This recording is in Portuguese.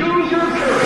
Choose your.